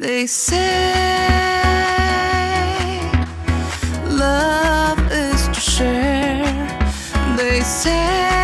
They say love is to share. They say